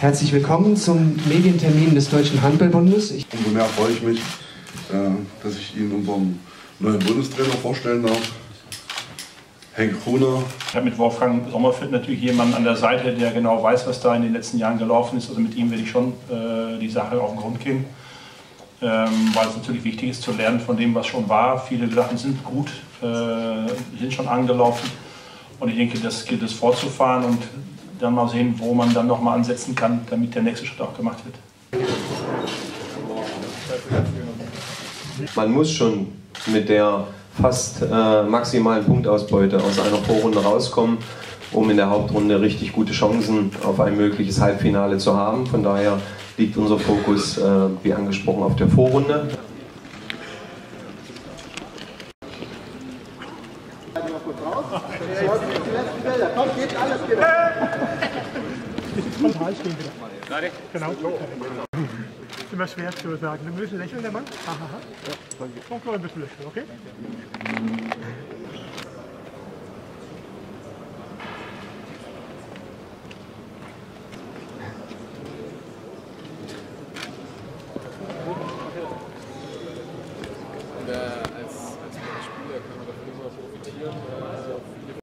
Herzlich willkommen zum Medientermin des Deutschen Handballbundes. Ich Umso mehr freue ich mich, äh, dass ich Ihnen unseren neuen Bundestrainer vorstellen darf. Henk Kruner. Ich habe mit Wolfgang Sommerfeld natürlich jemanden an der Seite, der genau weiß, was da in den letzten Jahren gelaufen ist. Also mit ihm werde ich schon äh, die Sache auf den Grund gehen, ähm, weil es natürlich wichtig ist zu lernen von dem, was schon war. Viele Sachen sind gut, äh, sind schon angelaufen. Und ich denke, das gilt es fortzufahren und dann mal sehen, wo man dann nochmal ansetzen kann, damit der nächste Schritt auch gemacht wird. Man muss schon mit der fast äh, maximalen Punktausbeute aus einer Vorrunde rauskommen, um in der Hauptrunde richtig gute Chancen auf ein mögliches Halbfinale zu haben. Von daher liegt unser Fokus, äh, wie angesprochen, auf der Vorrunde. Kommt, geht alles, geht Frontal stehen wieder. Genau. Ist immer schwer zu sagen. Wir müssen lächeln, der Mann. Hahaha. Ja, danke. Noch ein bisschen lächeln, okay?